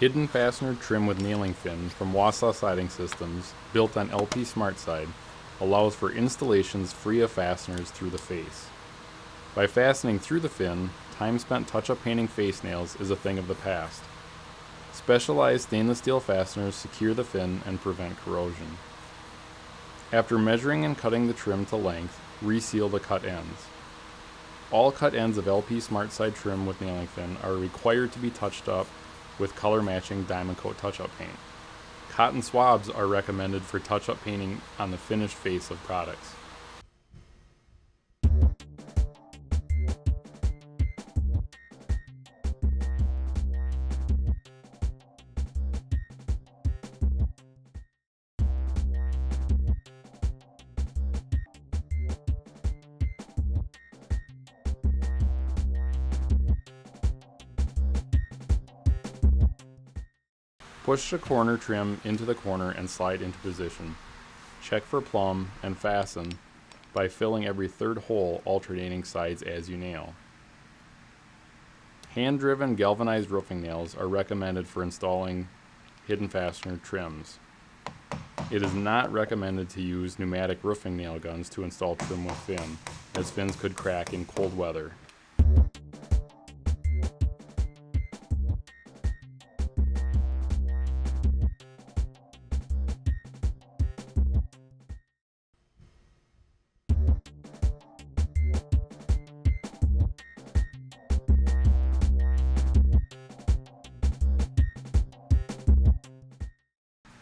Hidden fastener trim with nailing fin from Wausau Siding Systems, built on LP SmartSide, allows for installations free of fasteners through the face. By fastening through the fin, time spent touch-up painting face nails is a thing of the past. Specialized stainless steel fasteners secure the fin and prevent corrosion. After measuring and cutting the trim to length, reseal the cut ends. All cut ends of LP SmartSide trim with nailing fin are required to be touched up with color matching Diamond Kote touch-up paint. Cotton swabs are recommended for touch-up painting on the finished face of products. Push the corner trim into the corner and slide into position. Check for plumb and fasten by filling every third hole alternating sides as you nail. Hand-driven galvanized roofing nails are recommended for installing hidden fastener trims. It is not recommended to use pneumatic roofing nail guns to install trim with fin, as fins could crack in cold weather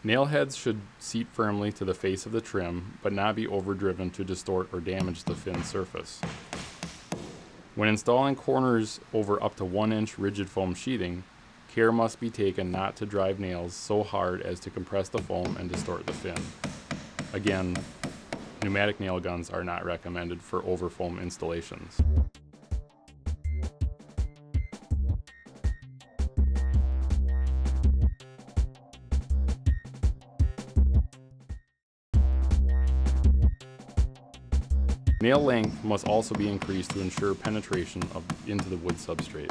Nail heads should seat firmly to the face of the trim, but not be overdriven to distort or damage the fin surface. When installing corners over up to 1 inch rigid foam sheathing, care must be taken not to drive nails so hard as to compress the foam and distort the fin. Again, pneumatic nail guns are not recommended for over foam installations. Nail length must also be increased to ensure penetration of, into the wood substrate.